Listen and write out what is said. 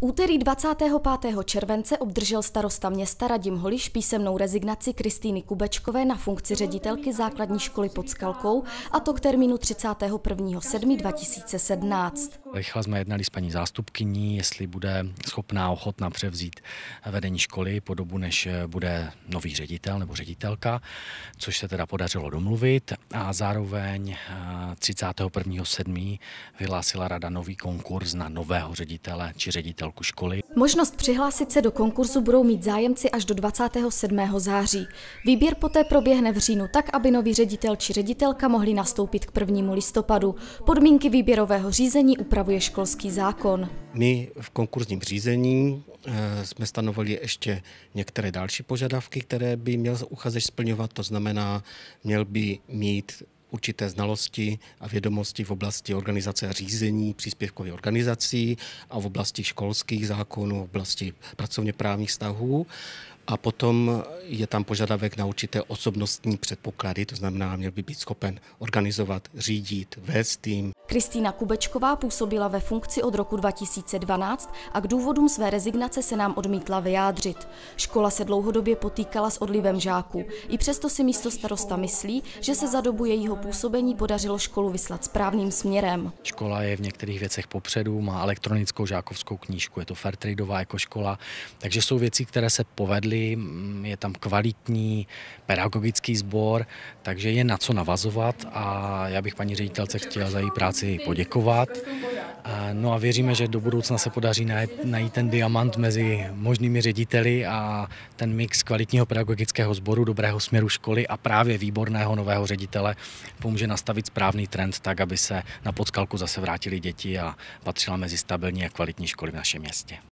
úterý 25. července obdržel starosta města Radim Holiš písemnou rezignaci Kristýny Kubečkové na funkci ředitelky základní školy pod Skalkou a to k termínu 31.7.2017. Rychle jsme jednali s paní zástupkyní, jestli bude schopná ochotná převzít vedení školy po dobu, než bude nový ředitel nebo ředitelka, což se teda podařilo domluvit a zároveň 31.7. vyhlásila rada nový konkurs na nového ředitele či ředitel ředitelku školy. Možnost přihlásit se do konkurzu budou mít zájemci až do 27. září. Výběr poté proběhne v říjnu tak, aby nový ředitel či ředitelka mohli nastoupit k 1. listopadu. Podmínky výběrového řízení upravuje školský zákon. My v konkurzním řízení eh, jsme stanovili ještě některé další požadavky, které by měl uchazeč splňovat, to znamená, měl by mít určité znalosti a vědomosti v oblasti organizace a řízení příspěvkových organizací a v oblasti školských zákonů, v oblasti pracovně právních vztahů. A potom je tam požadavek na určité osobnostní předpoklady, to znamená, měl by být schopen organizovat, řídit, vést tým. Kristýna Kubečková působila ve funkci od roku 2012 a k důvodům své rezignace se nám odmítla vyjádřit. Škola se dlouhodobě potýkala s odlivem žáků. I přesto si místo starosta myslí, že se za dobu jejího působení podařilo školu vyslat správným směrem. Škola je v některých věcech popředu, má elektronickou žákovskou knížku, je to Fairtradeová jako škola, takže jsou věci, které se povedly Mm, je tam kvalitní pedagogický sbor, takže je na co navazovat a já bych paní ředitelce chtěl za její práci poděkovat. No a věříme, že do budoucna se podaří najít ten diamant mezi možnými řediteli a ten mix kvalitního pedagogického sboru, dobrého směru školy a právě výborného nového ředitele pomůže nastavit správný trend tak, aby se na podskalku zase vrátili děti a patřila mezi stabilní a kvalitní školy v našem městě.